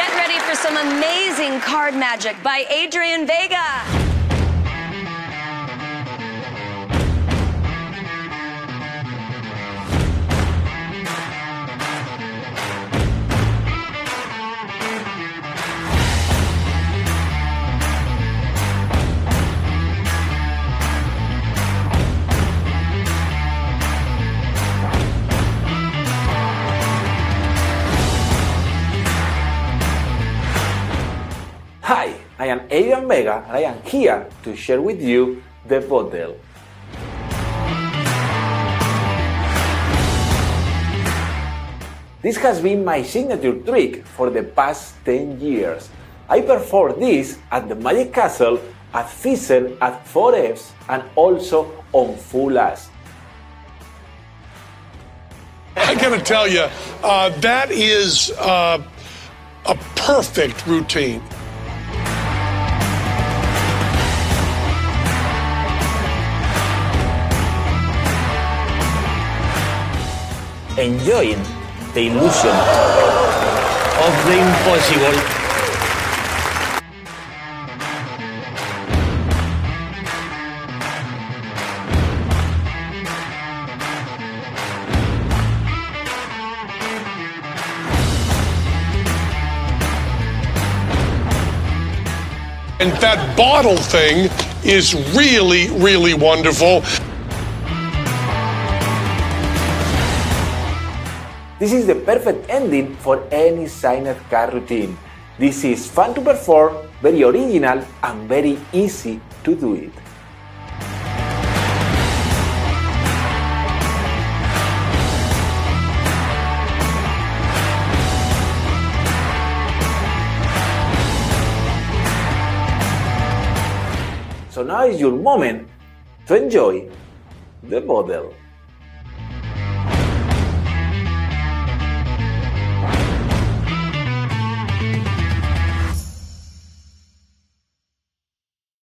Get ready for some amazing card magic by Adrian Vega. I am Adrian Vega and I am here to share with you the bottle. This has been my signature trick for the past 10 years. I perform this at the Magic Castle, at Fizzle, at 4Fs, and also on Fool Us. I gotta tell you, uh, that is uh, a perfect routine. Enjoying the illusion of the impossible. And that bottle thing is really, really wonderful. This is the perfect ending for any signed card routine. This is fun to perform, very original, and very easy to do it. So now is your moment to enjoy the bottle.